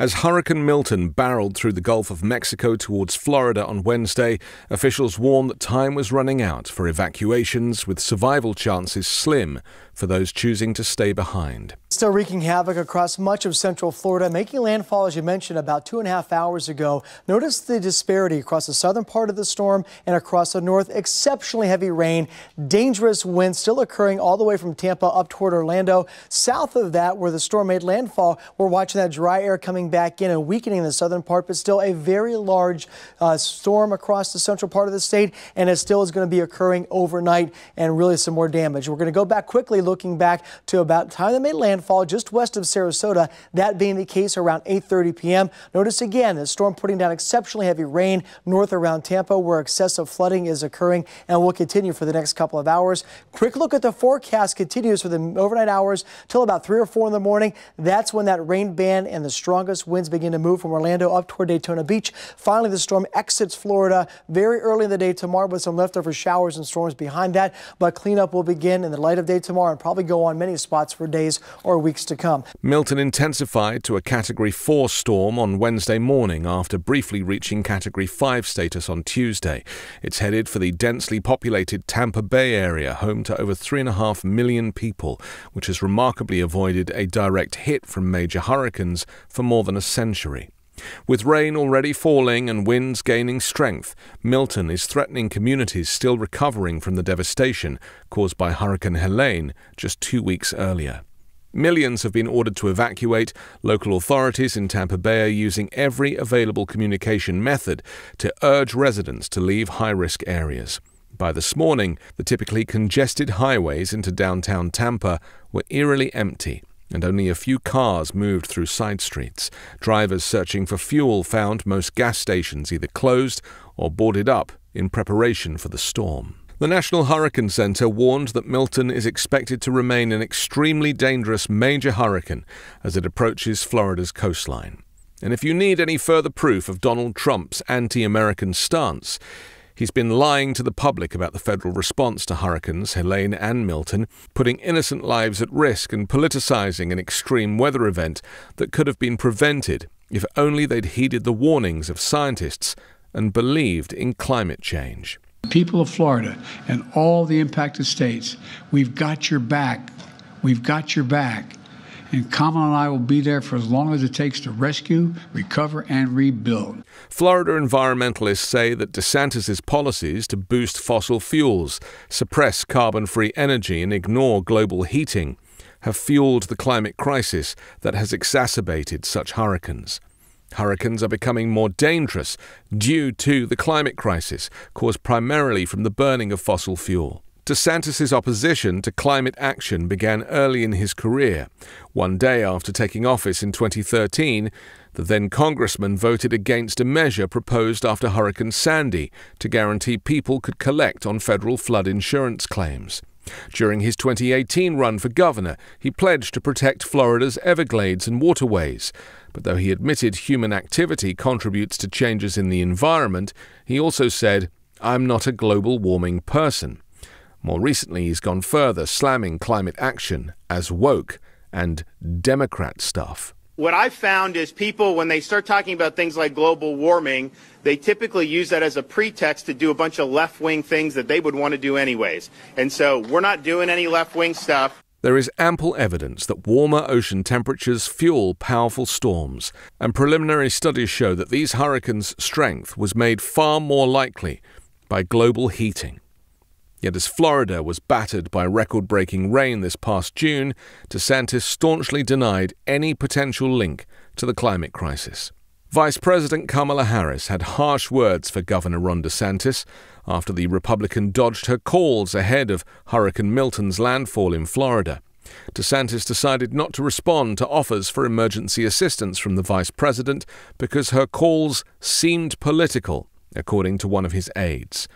As Hurricane Milton barreled through the Gulf of Mexico towards Florida on Wednesday, officials warned that time was running out for evacuations, with survival chances slim for those choosing to stay behind. Still wreaking havoc across much of central Florida, making landfall, as you mentioned, about two and a half hours ago. Notice the disparity across the southern part of the storm and across the north. Exceptionally heavy rain, dangerous winds still occurring all the way from Tampa up toward Orlando. South of that, where the storm made landfall, we're watching that dry air coming back in and weakening the southern part, but still a very large uh, storm across the central part of the state, and it still is going to be occurring overnight and really some more damage. We're going to go back quickly looking back to about time that made landfall just west of Sarasota, that being the case around 8.30 p.m. Notice again the storm putting down exceptionally heavy rain north around Tampa where excessive flooding is occurring and will continue for the next couple of hours. Quick look at the forecast continues for the overnight hours till about 3 or 4 in the morning. That's when that rain band and the strongest winds begin to move from Orlando up toward Daytona Beach. Finally, the storm exits Florida very early in the day tomorrow with some leftover showers and storms behind that. But cleanup will begin in the light of day tomorrow and probably go on many spots for days or weeks to come. Milton intensified to a Category 4 storm on Wednesday morning after briefly reaching Category 5 status on Tuesday. It's headed for the densely populated Tampa Bay area, home to over 3.5 million people, which has remarkably avoided a direct hit from major hurricanes for more than a century. With rain already falling and winds gaining strength, Milton is threatening communities still recovering from the devastation caused by Hurricane Helene just two weeks earlier. Millions have been ordered to evacuate. Local authorities in Tampa Bay are using every available communication method to urge residents to leave high risk areas. By this morning, the typically congested highways into downtown Tampa were eerily empty and only a few cars moved through side streets. Drivers searching for fuel found most gas stations either closed or boarded up in preparation for the storm. The National Hurricane Center warned that Milton is expected to remain an extremely dangerous major hurricane as it approaches Florida's coastline. And if you need any further proof of Donald Trump's anti American stance, He's been lying to the public about the federal response to hurricanes Helene and Milton, putting innocent lives at risk and politicizing an extreme weather event that could have been prevented if only they'd heeded the warnings of scientists and believed in climate change. People of Florida and all the impacted states, we've got your back. We've got your back and Kamala and I will be there for as long as it takes to rescue, recover, and rebuild. Florida environmentalists say that DeSantis' policies to boost fossil fuels, suppress carbon free energy, and ignore global heating have fueled the climate crisis that has exacerbated such hurricanes. Hurricanes are becoming more dangerous due to the climate crisis caused primarily from the burning of fossil fuel. DeSantis' opposition to climate action began early in his career. One day after taking office in 2013, the then congressman voted against a measure proposed after Hurricane Sandy to guarantee people could collect on federal flood insurance claims. During his 2018 run for governor, he pledged to protect Florida's Everglades and waterways. But though he admitted human activity contributes to changes in the environment, he also said, I'm not a global warming person. More recently, he's gone further, slamming climate action as woke and Democrat stuff. What I've found is people, when they start talking about things like global warming, they typically use that as a pretext to do a bunch of left wing things that they would want to do anyways. And so we're not doing any left wing stuff. There is ample evidence that warmer ocean temperatures fuel powerful storms, and preliminary studies show that these hurricanes' strength was made far more likely by global heating. Yet as Florida was battered by record breaking rain this past June, DeSantis staunchly denied any potential link to the climate crisis. Vice President Kamala Harris had harsh words for Governor Ron DeSantis after the Republican dodged her calls ahead of Hurricane Milton's landfall in Florida. DeSantis decided not to respond to offers for emergency assistance from the vice president because her calls seemed political, according to one of his aides.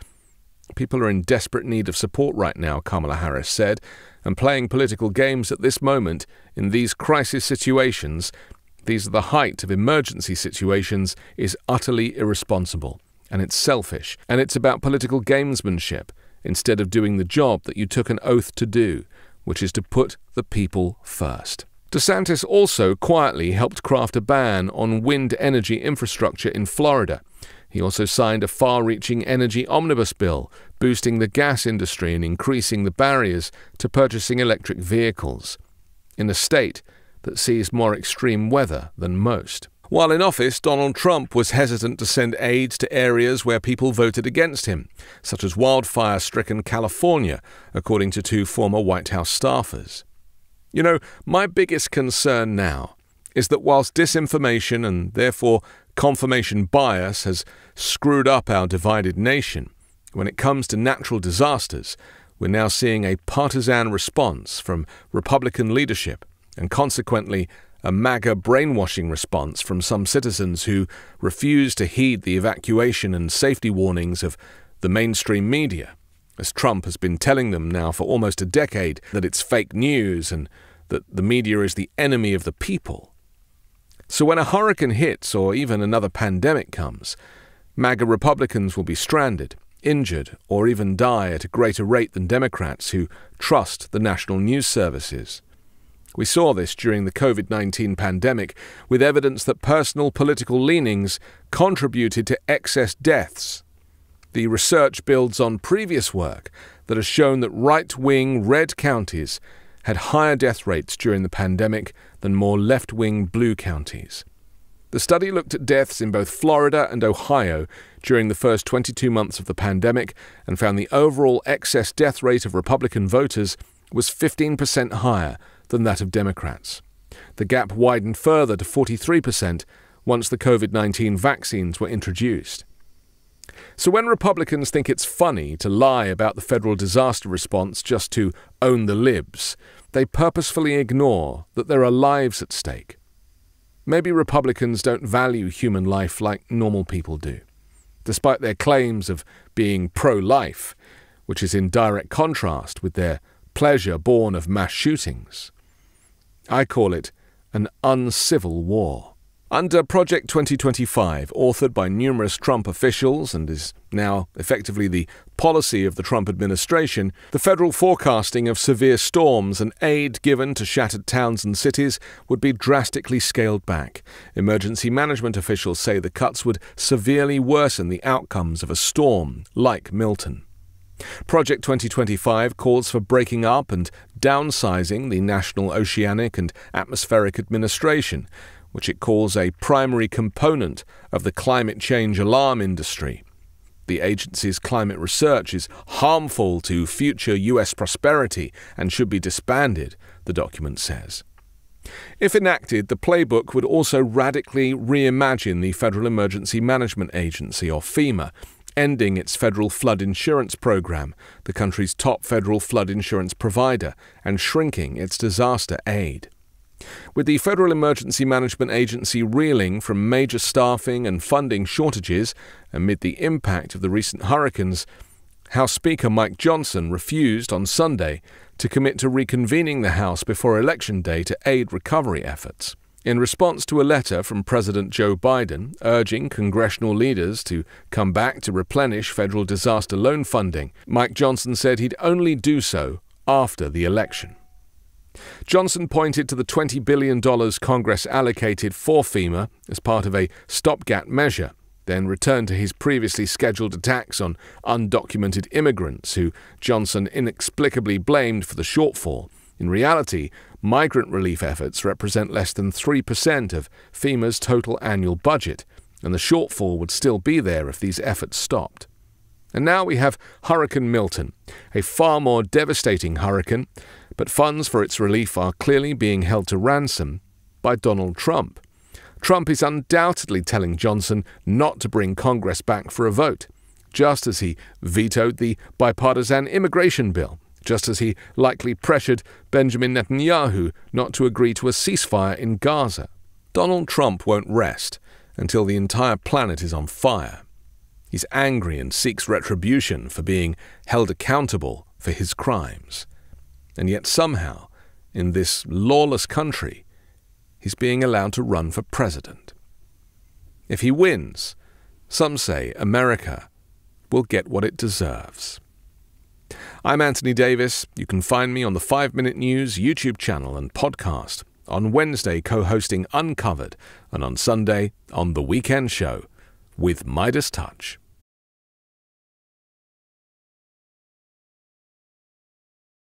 People are in desperate need of support right now, Kamala Harris said, and playing political games at this moment in these crisis situations, these are the height of emergency situations, is utterly irresponsible. And it's selfish. And it's about political gamesmanship instead of doing the job that you took an oath to do, which is to put the people first. DeSantis also quietly helped craft a ban on wind energy infrastructure in Florida. He also signed a far reaching energy omnibus bill, boosting the gas industry and increasing the barriers to purchasing electric vehicles. In a state that sees more extreme weather than most. While in office, Donald Trump was hesitant to send aid to areas where people voted against him, such as wildfire stricken California, according to two former White House staffers. You know, my biggest concern now is that whilst disinformation and therefore confirmation bias has screwed up our divided nation, when it comes to natural disasters, we're now seeing a partisan response from Republican leadership and consequently a MAGA brainwashing response from some citizens who refuse to heed the evacuation and safety warnings of the mainstream media, as Trump has been telling them now for almost a decade that it's fake news and that the media is the enemy of the people. So when a hurricane hits or even another pandemic comes, MAGA Republicans will be stranded, injured, or even die at a greater rate than Democrats who trust the national news services. We saw this during the COVID 19 pandemic, with evidence that personal political leanings contributed to excess deaths. The research builds on previous work that has shown that right wing red counties had higher death rates during the pandemic than more left wing blue counties. The study looked at deaths in both Florida and Ohio during the first 22 months of the pandemic and found the overall excess death rate of Republican voters was 15% higher than that of Democrats. The gap widened further to 43% once the COVID 19 vaccines were introduced. So, when Republicans think it's funny to lie about the federal disaster response just to own the libs, they purposefully ignore that there are lives at stake. Maybe Republicans don't value human life like normal people do, despite their claims of being pro life, which is in direct contrast with their pleasure born of mass shootings. I call it an uncivil war. Under Project 2025, authored by numerous Trump officials and is now effectively the policy of the Trump administration, the federal forecasting of severe storms and aid given to shattered towns and cities would be drastically scaled back. Emergency management officials say the cuts would severely worsen the outcomes of a storm like Milton. Project 2025 calls for breaking up and downsizing the National Oceanic and Atmospheric Administration, which it calls a primary component of the climate change alarm industry. The agency's climate research is harmful to future U.S. prosperity and should be disbanded, the document says. If enacted, the playbook would also radically reimagine the Federal Emergency Management Agency, or FEMA, ending its federal flood insurance program, the country's top federal flood insurance provider, and shrinking its disaster aid. With the Federal Emergency Management Agency reeling from major staffing and funding shortages amid the impact of the recent hurricanes, House Speaker Mike Johnson refused on Sunday to commit to reconvening the House before Election Day to aid recovery efforts. In response to a letter from President Joe Biden urging congressional leaders to come back to replenish federal disaster loan funding, Mike Johnson said he'd only do so after the election. Johnson pointed to the $20 billion Congress allocated for FEMA as part of a stopgap measure, then returned to his previously scheduled attacks on undocumented immigrants who Johnson inexplicably blamed for the shortfall. In reality, migrant relief efforts represent less than 3% of FEMA's total annual budget, and the shortfall would still be there if these efforts stopped. And now we have Hurricane Milton, a far more devastating hurricane, but funds for its relief are clearly being held to ransom by Donald Trump. Trump is undoubtedly telling Johnson not to bring Congress back for a vote, just as he vetoed the bipartisan immigration bill just as he likely pressured Benjamin Netanyahu not to agree to a ceasefire in Gaza. Donald Trump won't rest until the entire planet is on fire. He's angry and seeks retribution for being held accountable for his crimes. And yet, somehow, in this lawless country, he's being allowed to run for president. If he wins, some say America will get what it deserves. I'm Anthony Davis. You can find me on the 5 Minute News YouTube channel and podcast. on Wednesday co hosting Uncovered, and on Sunday on The Weekend Show with Midas Touch.